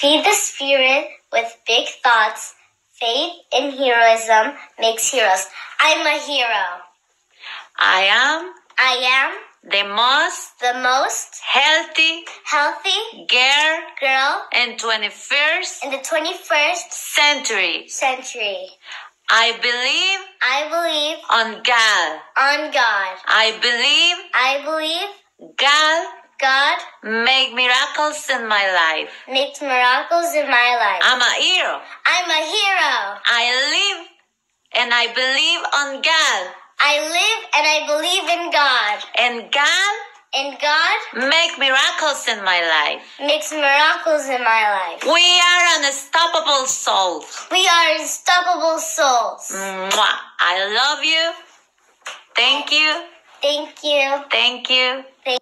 Feed the spirit with big thoughts. Faith in heroism makes heroes. I'm a hero. I am I am the most the most healthy healthy girl girl in 21st in the 21st century. century. I believe I believe on God. on God. I believe I believe God God make miracles in my life. makes miracles in my life. I'm a hero. I'm a hero. I live and I believe on God. I live and I believe in God. And God And God make miracles in my life. makes miracles in my life. We are unstoppable souls. We are unstoppable souls. Mwah. I love you. Thank you. Thank you. Thank you. Thank